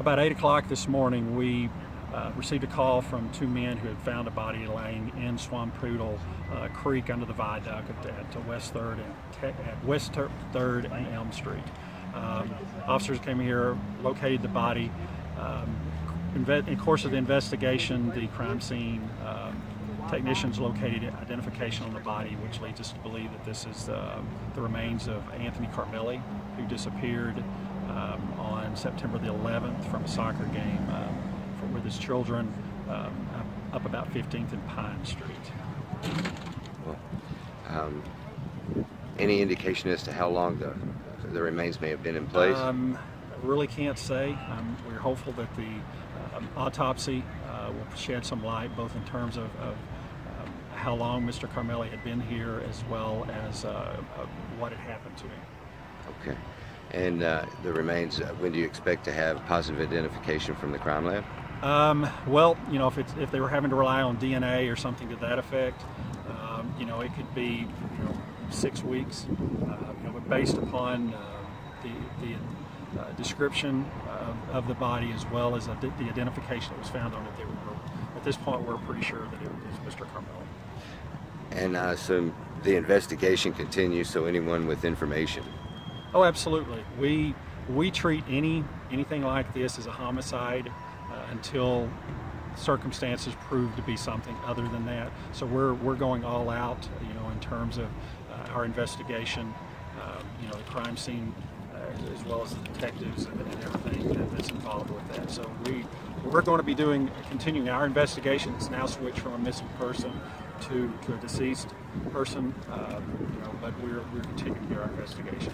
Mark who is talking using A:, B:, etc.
A: About 8 o'clock this morning, we uh, received a call from two men who had found a body laying in Swampoodle uh, Creek under the viaduct at, at West 3rd and at West 3rd and Elm Street. Um, officers came here, located the body. Um, in course of the investigation, the crime scene um, technicians located identification on the body, which leads us to believe that this is uh, the remains of Anthony Carmeli, who disappeared um, on September the 11th from a soccer game um, for, with his children um, up, about 15th and Pine Street.
B: Um, any indication as to how long the the remains may have been in place?
A: Um, I really can't say. Um, we're hopeful that the um, autopsy uh, will shed some light both in terms of, of um, how long Mr. Carmeli had been here as well as uh, uh, what had happened to him.
B: okay. And uh, the remains, uh, when do you expect to have positive identification from the crime lab?
A: Um, well, you know, if, it's, if they were having to rely on DNA or something to that effect, um, you know, it could be you know, six weeks. Uh, you know, but based upon uh, the, the uh, description of, of the body as well as the identification that was found on it, they were, at this point we're pretty sure that it was Mr. Carmeli.
B: And I assume the investigation continues, so anyone with information.
A: Oh, absolutely. We we treat any anything like this as a homicide uh, until circumstances prove to be something other than that. So we're we're going all out, you know, in terms of uh, our investigation. Um, you know, the crime scene, uh, as well as the detectives and, and everything that's involved with that. So we we're going to be doing continuing our investigation. It's now switched from a missing person to, to a deceased person, uh, you know, but we're we're continuing our investigation.